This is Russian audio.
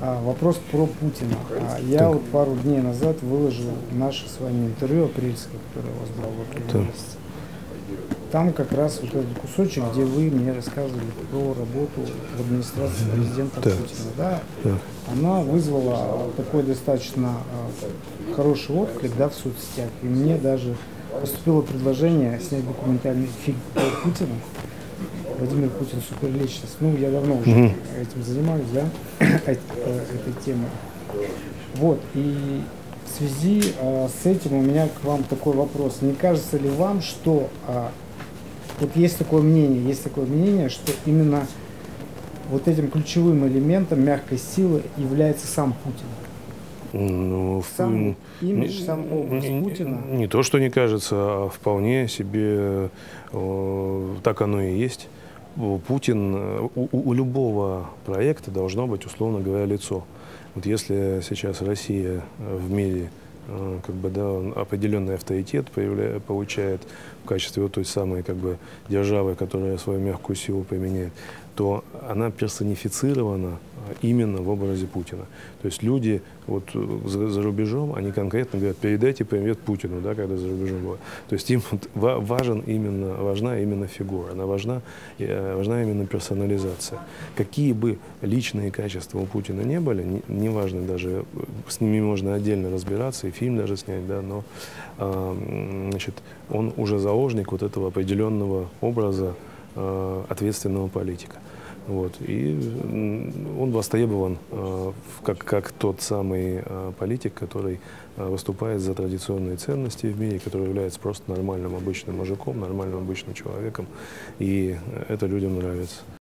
А, вопрос про Путина. А, я Так. вот пару дней назад выложил наше с вами интервью апрельское, которое у вас было в апреле месяце. Там как раз вот этот кусочек, где вы мне рассказывали про работу в администрации президента Так. Путина. Да? Так. Она вызвала такой достаточно а, хороший отклик да, в соцсетях. И мне даже поступило предложение снять документальный фильм про Путина. Владимир Путин суперличность. Ну, я давно уже Мгм. этим занимаюсь, да, э, этой темой. Вот, и в связи а, с этим у меня к вам такой вопрос. Не кажется ли вам, что а, вот есть такое мнение, есть такое мнение, что именно вот этим ключевым элементом мягкой силы является сам Путин? Ну, Сам имидж, не- сам образ не- не- Путина? Не то, что не кажется, а вполне себе э, так оно и есть. Путин, э, у, у- любого проекта должно быть, условно говоря, лицо. Вот если сейчас Россия э, в мире э, как бы, да, определенный авторитет получает в качестве вот той самой как бы, державы, которая свою мягкую силу применяет, то она персонифицирована именно в образе Путина. То есть люди вот э, за, за рубежом, они конкретно говорят, передайте привет Путину, да, когда за рубежом было. То есть им важен именно, важна именно фигура, она важна, э, важна именно персонализация. Какие бы личные качества у Путина не были, не- неважно даже, э, с ними можно отдельно разбираться и фильм даже снять, да, но м, значит, он уже заложник вот этого определенного образа э, ответственного политика. Вот. И он востребован э, как, как тот самый э, политик, который э, выступает за традиционные ценности в мире, который является просто нормальным обычным мужиком, нормальным обычным человеком. И это людям нравится.